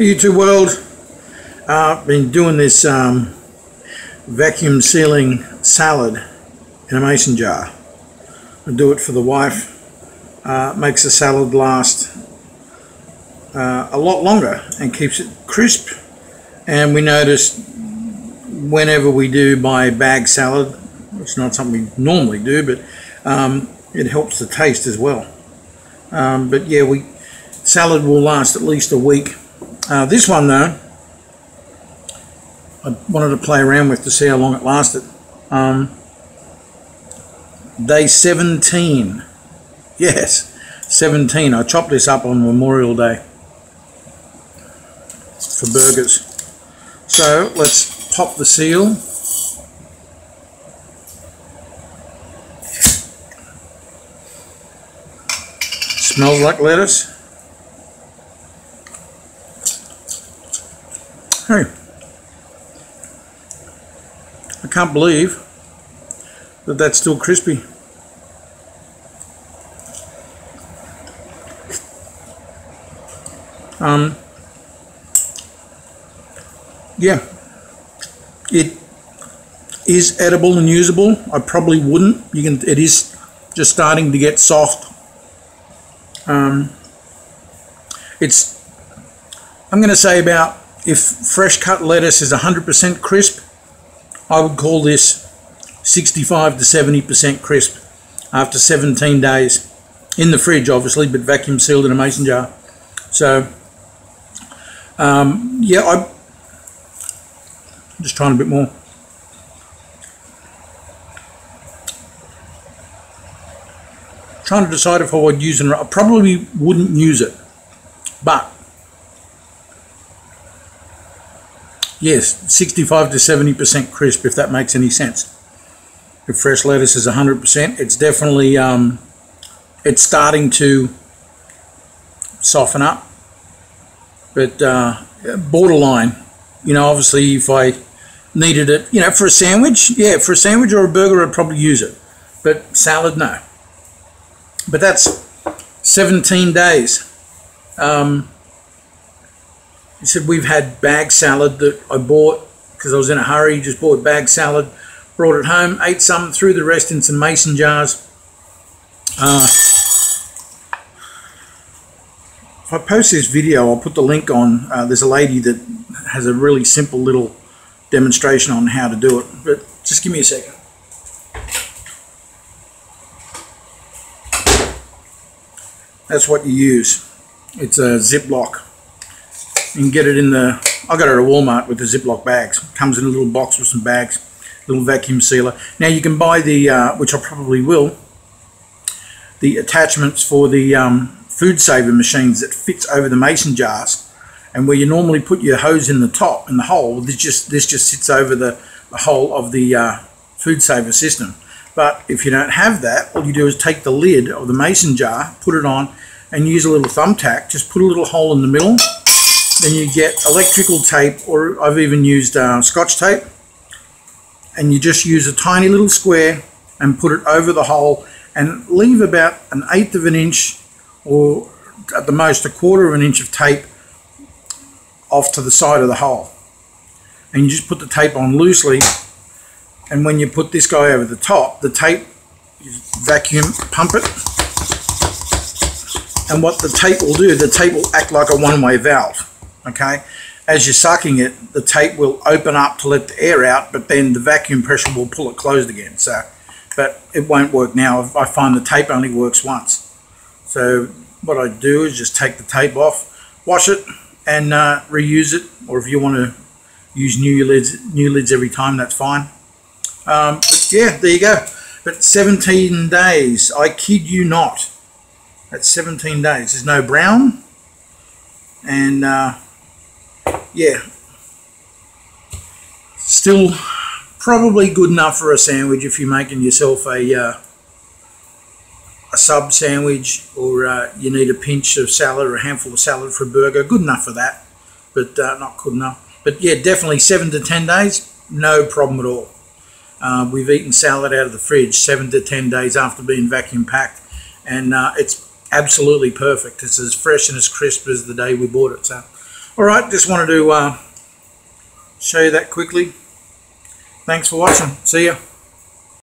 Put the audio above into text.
YouTube world. Uh, I've been doing this um, vacuum sealing salad in a mason jar. I do it for the wife. Uh, makes the salad last uh, a lot longer and keeps it crisp. And we notice whenever we do buy bag salad, it's not something we normally do, but um, it helps the taste as well. Um, but yeah, we salad will last at least a week. Uh, this one though, I wanted to play around with to see how long it lasted. Um, day 17. Yes, 17. I chopped this up on Memorial Day for burgers. So let's pop the seal. Smells like lettuce. Hey, I can't believe that that's still crispy. Um, yeah, it is edible and usable. I probably wouldn't. You can. It is just starting to get soft. Um, it's. I'm going to say about if fresh cut lettuce is 100% crisp, I would call this 65 to 70% crisp after 17 days in the fridge, obviously, but vacuum sealed in a mason jar. So, um, yeah, I'm just trying a bit more. Trying to decide if I would use it. I probably wouldn't use it, but yes, 65 to 70% crisp, if that makes any sense. If fresh lettuce is 100%, it's definitely um, it's starting to soften up, but uh, borderline. You know, obviously, if I needed it, you know, for a sandwich, yeah, for a sandwich or a burger, I'd probably use it, but salad, no. But that's 17 days. Um, he said we've had bag salad that I bought because I was in a hurry. Just bought bag salad, brought it home, ate some, threw the rest in some mason jars. Uh, if I post this video, I'll put the link on. Uh, there's a lady that has a really simple little demonstration on how to do it. But just give me a second. That's what you use. It's a Ziploc. You can get it in the, I got it at Walmart with the Ziploc bags. Comes in a little box with some bags, little vacuum sealer. Now you can buy the, uh, which I probably will, the attachments for the um, food saver machines that fits over the mason jars. And where you normally put your hose in the top, in the hole, this just, this just sits over the, the hole of the uh, food saver system. But if you don't have that, all you do is take the lid of the mason jar, put it on, and use a little thumbtack. Just put a little hole in the middle. Then you get electrical tape, or I've even used uh, scotch tape. And you just use a tiny little square and put it over the hole and leave about an eighth of an inch or at the most a quarter of an inch of tape off to the side of the hole. And you just put the tape on loosely and when you put this guy over the top, the tape, you vacuum pump it. And what the tape will do, the tape will act like a one-way valve, okay? As you're sucking it, the tape will open up to let the air out, but then the vacuum pressure will pull it closed again. So, but it won't work now. I find the tape only works once. So what I do is just take the tape off, wash it, and uh, reuse it. Or if you want to use new lids, new lids every time, that's fine. Um, but yeah, there you go. But 17 days, I kid you not. That's 17 days. There's no brown. And uh, yeah, still probably good enough for a sandwich if you're making yourself a, uh, a sub sandwich or uh, you need a pinch of salad or a handful of salad for a burger. Good enough for that, but uh, not good enough. But yeah, definitely seven to 10 days, no problem at all. Uh, we've eaten salad out of the fridge seven to ten days after being vacuum packed, and uh, it's absolutely perfect. It's as fresh and as crisp as the day we bought it. So, All right, just wanted to uh, show you that quickly. Thanks for watching. See ya.